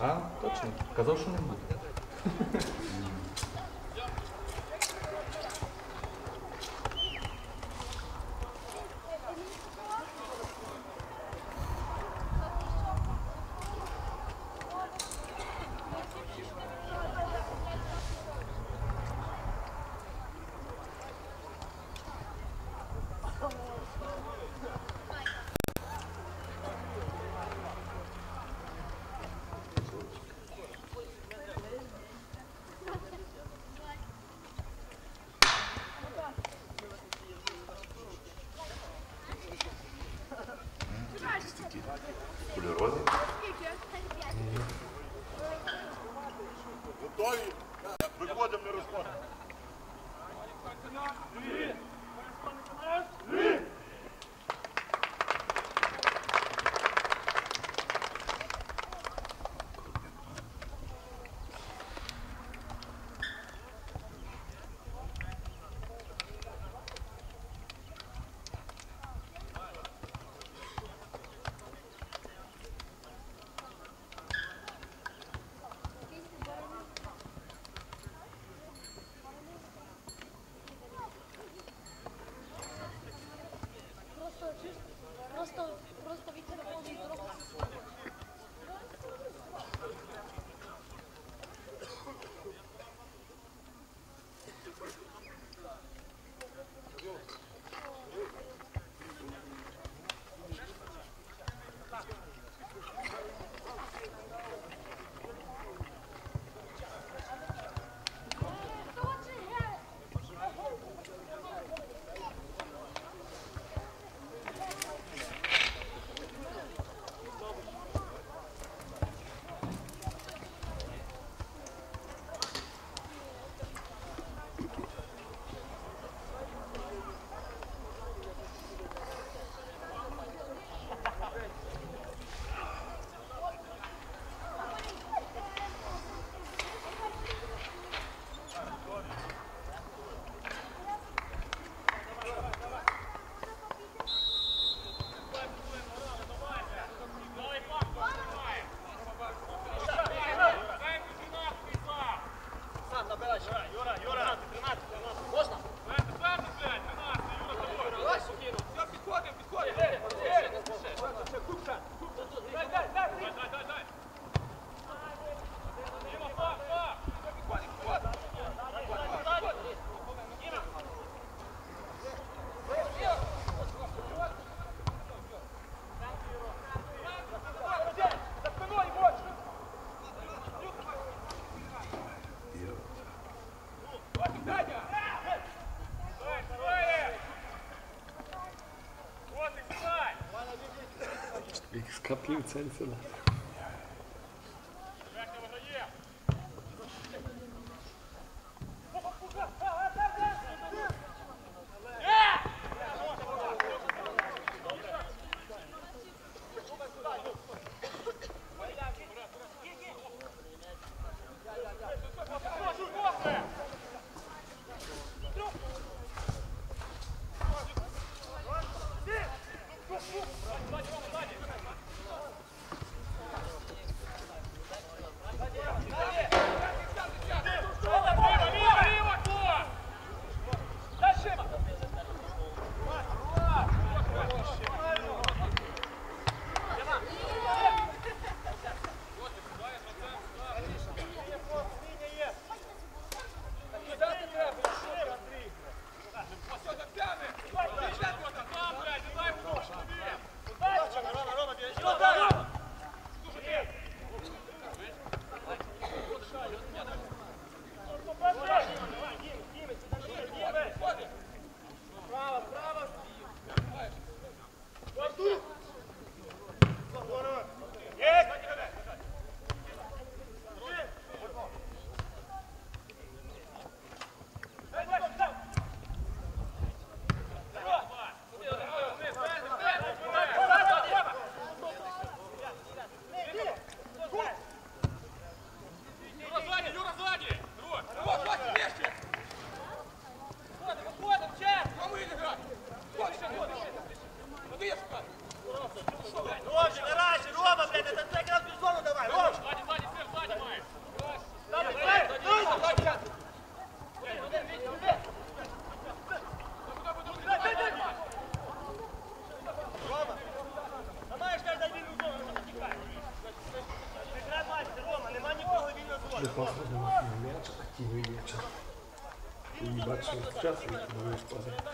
А, точно. Казав, що не буде. Kaplivcen cela. sur.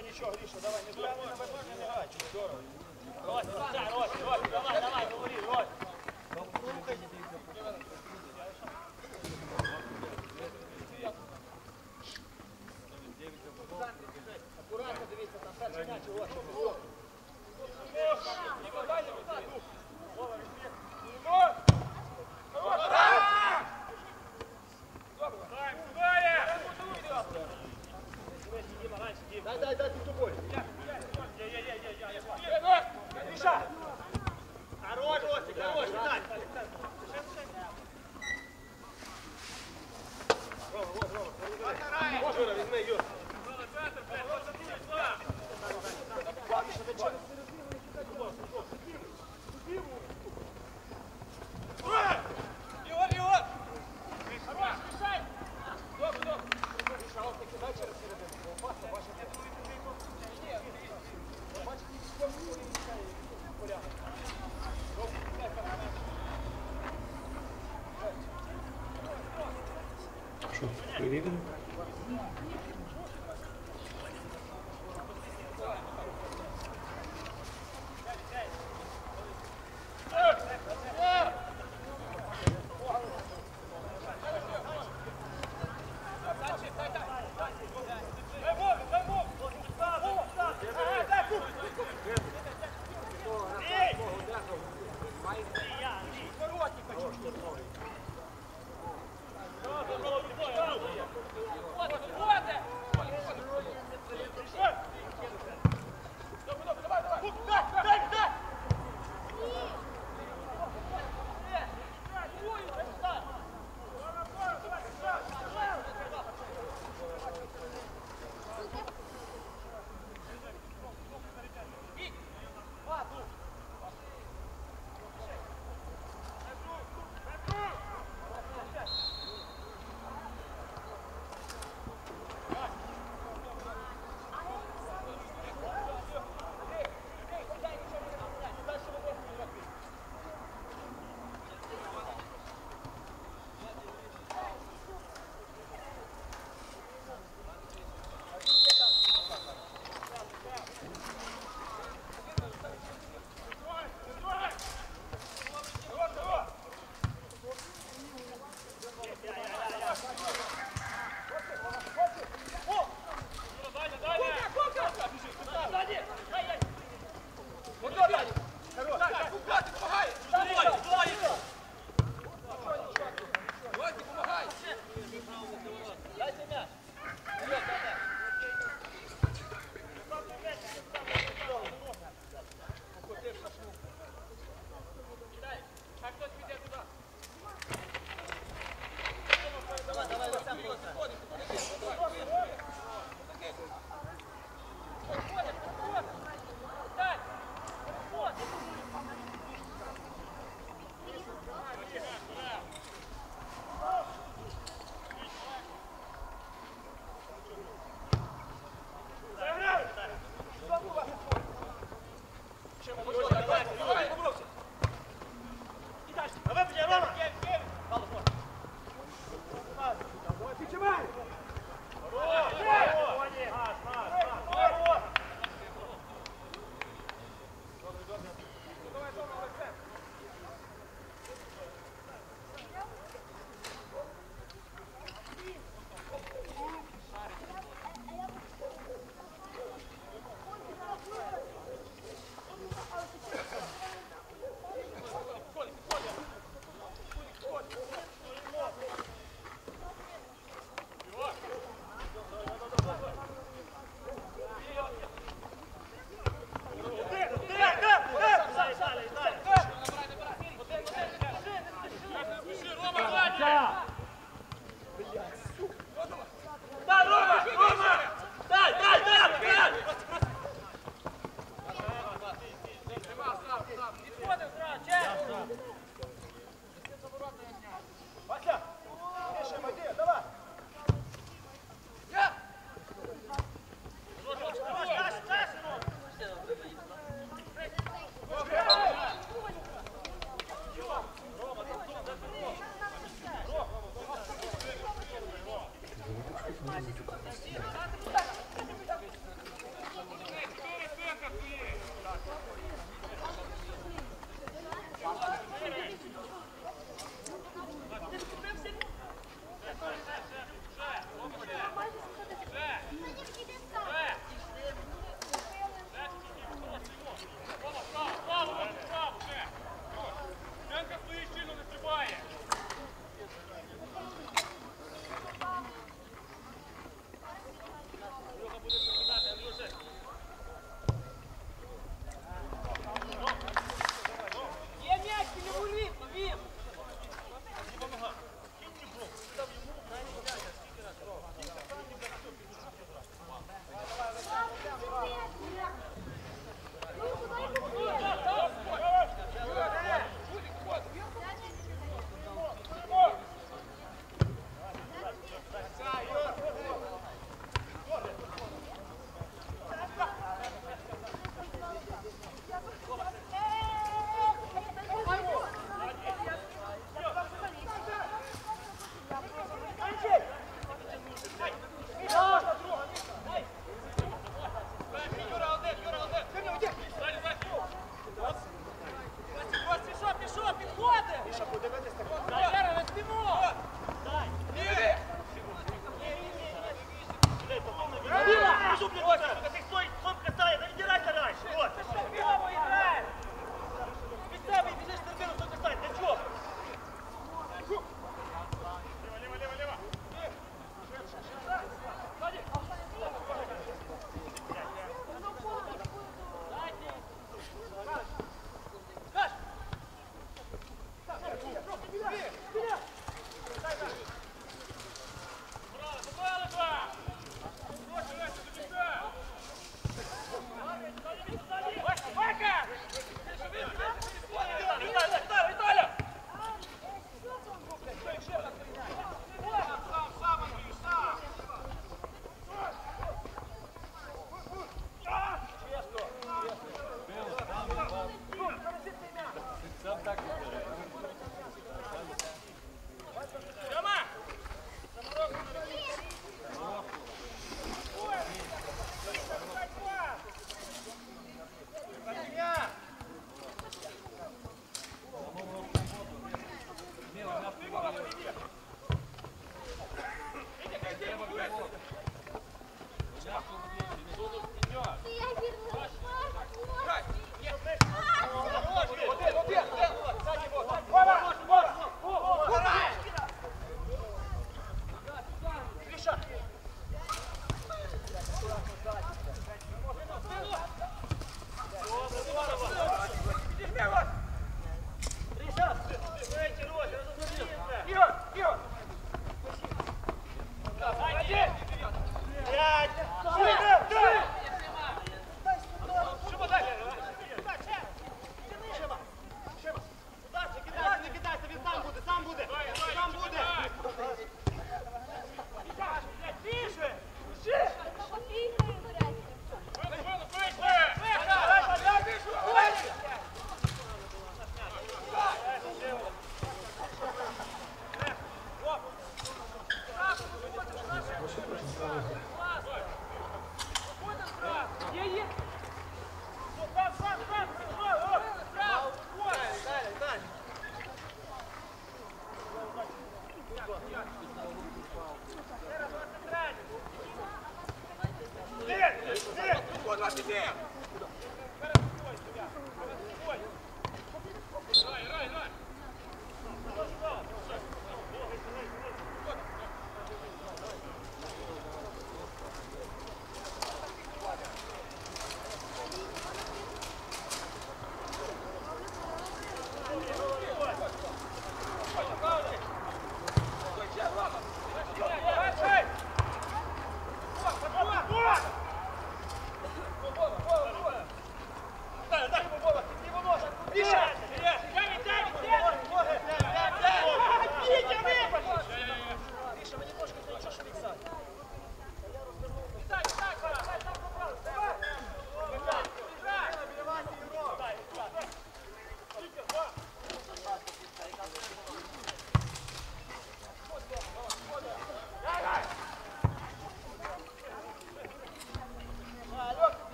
нічого, нічого, Гріша, давай, не грай, не грай, не грай, здорово. Рось, Рось, Рось, Рось, давай, давай, говори, Рось. Аккуратно дивіться, там перший м'яч, Рось. Дайте мяч. Вперед, давай.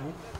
Давай,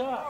Да.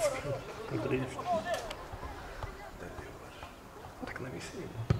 Что? Так навеселее.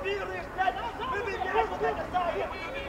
كبير ويجتهد بيبي بيعمل هذا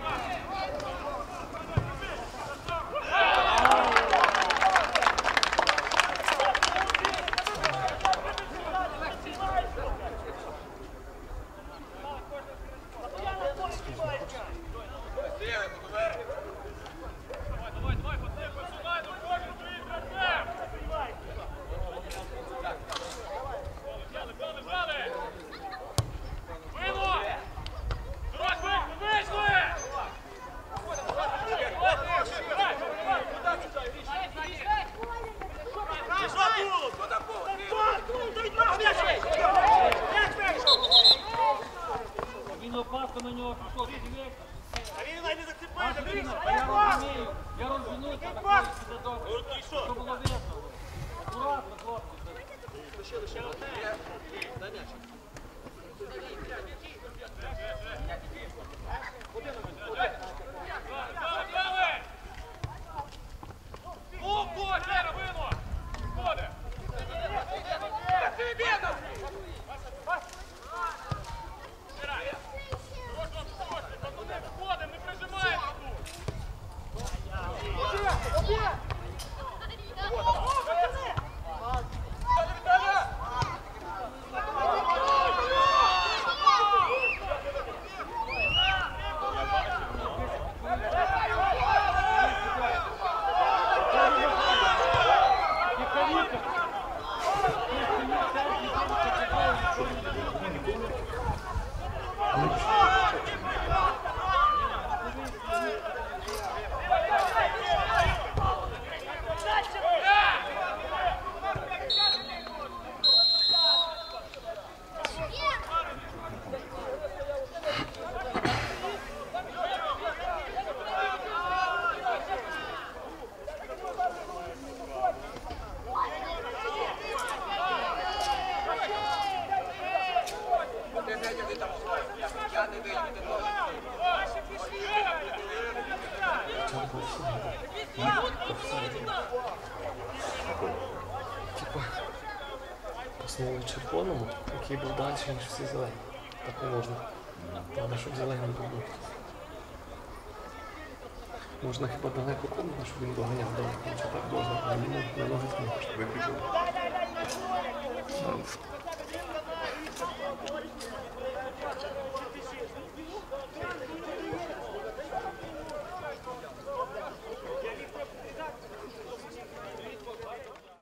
який був далі, ніж всі зелені. Так не можна. Треба, щоб зелений був. Можна хіба далеко комнату, щоб він доганяв далеко, чи так можна, а йому не можуть не.